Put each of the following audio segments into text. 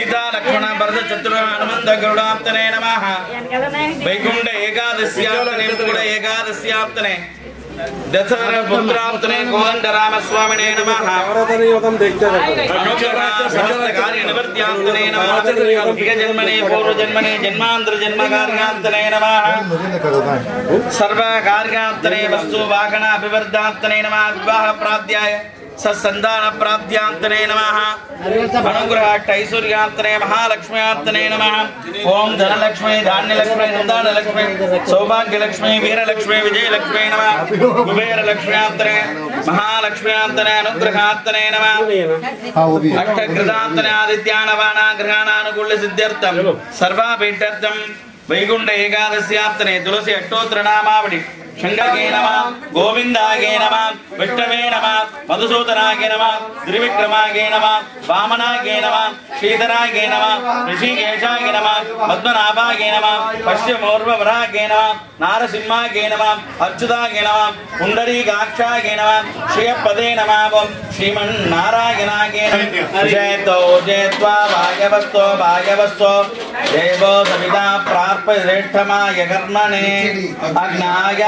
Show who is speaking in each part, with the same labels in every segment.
Speaker 1: సీతా లక్ష్మణ భరత చతుర హనుమంత గరుడాప్తనే నమ. వైకుంఠ ఏకాదశ్యాప్తనే ముకుడ ఏకాదశ్యాప్తనే దశర పుత్రాప్తనే కోదండ రామస్వామినే నమ. సమస్త నమ. జన్మనే నమ. సర్వ కార్యాప్తనే వస్తు వాహన అభివర్ధాప్తనే నమ. వివాహ ప్రాప్త్యాయ సత్సంతాన ప్రాప్త్యాంతనే నమ అనుగ్రహాట్ ఐశ్వర్యాంతనే మహాలక్ష్మ్యాంతనే నమ ఓం ధనలక్ష్మి ధాన్యలక్ష్మి సంతానలక్ష్మి సౌభాగ్యలక్ష్మి వీరలక్ష్మి విజయలక్ష్మి నమ కుబేరలక్ష్మ్యాంతనే మహాలక్ష్మ్యాంతనే అనుగ్రహాంతనే నమ అష్టకృతాంతనే ఆదిత్యానవానా గ్రహాణానుకూల సిద్ధ్యర్థం సర్వాభీఠర్థం వైకుంఠ ఏకాదశ్యాంతనే తులసి అష్టోత్తర ಶಂಗಾಗೆ ನಮ ಗೋವಿಂದಾಗೆ ನಮ ವಿಷ್ಣವೇ ನಮ ಮಧುಸೂದನಾಗೆ ನಮ ತ್ರಿವಿಕ್ರಮಾಗೆ ನಮ ವಾಮನಾಗೆ ನಮ ಶ್ರೀಧರಾಗೆ ನಮ ಋಷಿಕೇಶಾಗೆ ನಮ ಪದ್ಮನಾಭಾಗೆ ನಮ ಪಶ್ಚಿಮೋರ್ವರಾಗೆ ನಮ ನಾರಸಿಂಹಾಗೆ ನಮ ಅರ್ಜುತಾಗೆ ನಮ ಪುಂಡರೀಗಾಕ್ಷಾಗೆ ನಮ ಶ್ರೀಯಪ್ಪದೇ ನಮ ಶ್ರೀಮನ್ನಾರಾಯಣಾಗೆ ಜಯತೋ ಜಯತ್ವಾ ಭಾಗ್ಯವಸ್ತೋ ಭಾಗ್ಯವಸ್ತೋ ದೇವೋ ಸವಿತಾ ಪ್ರಾರ್ಪಯೇಷ್ಠಮಾಯ ಕರ್ಮಣೇ ಅಗ್ನಾಯ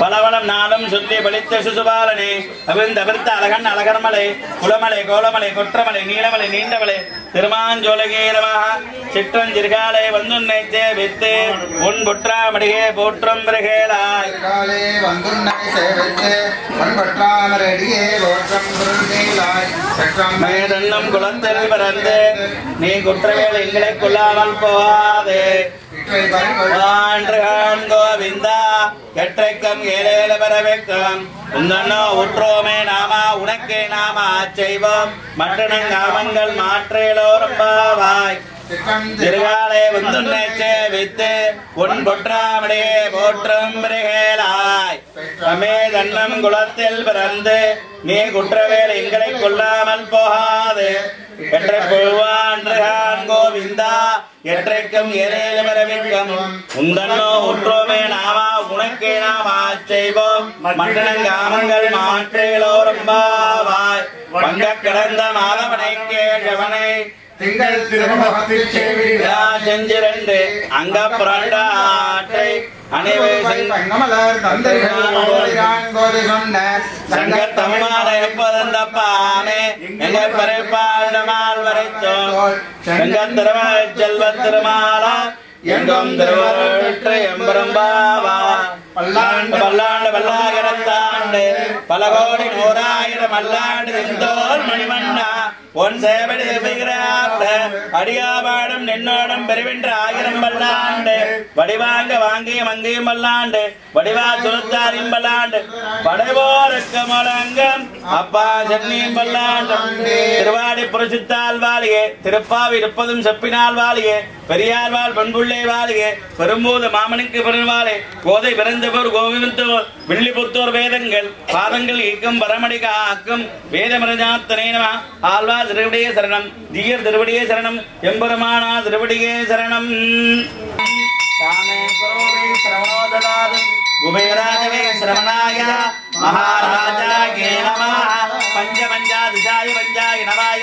Speaker 1: பலவளம் நாளும் சொல்லி பலித்த சுசுபாலனே அவிழ்ந்த விருத்த அழகன் அழகர்மலை குலமலை கோலமலை கொற்றமலை நீலமலை நீண்டமலை திருமாஞ்சோலகீரமாக சிற்றஞ்சிறுகாலை வந்துன்னை சேவித்து உன் பொற்றாமடிகே போற்றும் பிரகேலாய்
Speaker 2: காலே வந்துன்னை சேவித்து
Speaker 1: உன் பிறந்து நீ குற்றவேல் எங்களை கொள்ளாமல் போகாதே வாழ்கிறான் கோவிந்தா எற்றைக்கம் ஏழேல வரவேற்கும் உந்தன்னோ உற்றோமே நாமா உனக்கே நாமா செய்வோம். மற்றனங்காமங்கள் மாற்றேலோ ரொம்பவாய்
Speaker 2: சிற்றம்
Speaker 1: திருகாலை வந்துன்னை சேவித்து உன் பொற்றாமடே போற்றும் பிறகேலாய் அமே தன்னம் குளத்தில் பிறந்து நீ குற்றவேல் எங்களை கொல்லாமல் போகாது என்ற கொள்வான் கோவிந்தா எற்றைக்கும் ஏரேல வரவிக்கும் உந்தன்னோ உற்றோமே நாமா உனக்கே நாமா செய்வோம் மண்டனங்காமங்கள் மாற்றேலோ ரம்பாவாய் வங்க கிடந்த மாதவனை கேழவனை
Speaker 2: திங்கள்
Speaker 1: செஞ்சிரண்டு அங்க புரண்டாட்டை அனைவரும்
Speaker 2: பங்கமலர் தந்தைகள்
Speaker 1: திருமாலா எங்கும் திருவருட்டு எம்பெரும்பாவா. பல்லாண்டு பல்லாண்டு பல்லாயிரத்தாண்டு பல கோடி நூறாயிரம் அல்லாண்டு செந்தோல் மணிமண்ணா உன் சேவடி விகிராப்த அடியாபாடும் நின்னோடும் பெருவென்ற ஆயிரம் பல்லாண்டு வடிவாங்க வாங்கிய மங்கியும் பல்லாண்டு வடிவா சுலத்தாரியும் பல்லாண்டு படைவோருக்கு முழங்கம் அப்பா சென்னியும் பல்லாண்டு திருவாடி புரட்சித்தால் வாழியே திருப்பாவி இருப்பதும் செப்பினால் வாழியே பெரியார்வாள் பண்புள்ளே வாழியே பெரும்போது மாமனுக்கு பெருவாளே கோதை பிறந்து பிறந்தவர் கோவிந்தோர் வில்லிபுத்தோர் வேதங்கள் பாதங்கள் ஈக்கும் பரமடி காக்கும் வேதமரஜாத்தனே நம ஆழ்வார் திருவடியே சரணம் தீயர் திருவடியே சரணம் எம்பெருமானா திருவடியே சரணம். ராமேஸ்வரோவே சிரவணோததாது குபேராகவே சிரவணாய பஞ்ச பஞ்சா திசாய பஞ்சாய நவாய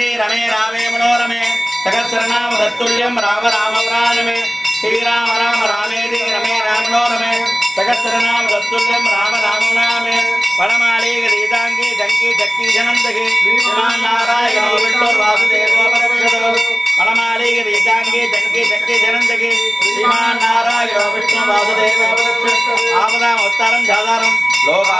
Speaker 1: సహస్రనామ తత్తుల్యం రామ రామవ్రానమే శ్రీరామ రామ రామేది రమే. రామలో రమే సహస్రనామ తత్తుల్యం రామ రామనామే పరమాళీ గీతాంగి జంగి జక్కి జనందకి. శ్రీమాన్ నారాయణ వాసుదేవో పరమేశ్వరో పరమాళీ గీతాంగి జంగి జక్కి జనందకి. శ్రీమాన్ నారాయణ విష్ణు వాసుదేవో ఆపదాం ఉత్తారం జాదారం. లోకా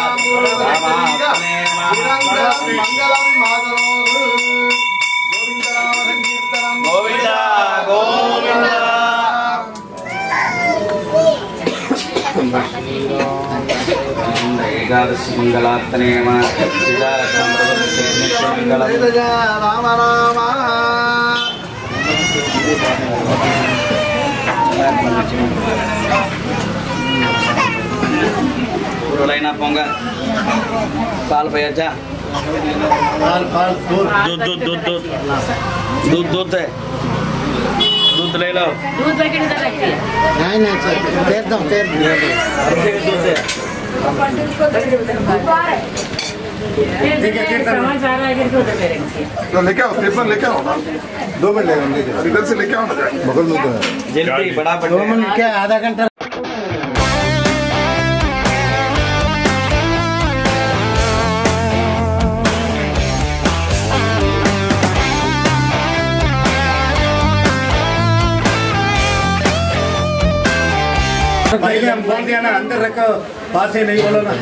Speaker 1: एकादशमङ्गलात्तने राम राम पूरा लाइन आप
Speaker 2: होंगे पाल
Speaker 1: भैया जा पाल पाल दूध दूध दूध दूध दूध दूध है दूध ले लो
Speaker 3: दूध पैकेट इधर रखिए
Speaker 2: नहीं नहीं तेर दो तेर
Speaker 1: दूध है
Speaker 3: समझ आ रहा है।
Speaker 4: तो लेके आओ पेपर लेके आओ।
Speaker 2: दो मिनट लगेंगे लेके
Speaker 4: इधर से लेके आओ। ना
Speaker 2: बगल में तो है
Speaker 1: बड़ा
Speaker 2: दो
Speaker 1: बड़ा
Speaker 2: मिनट क्या आधा घंटा
Speaker 5: पहले हम बोल दिया ना अंदर रखो। पास ही नहीं बोलो ना।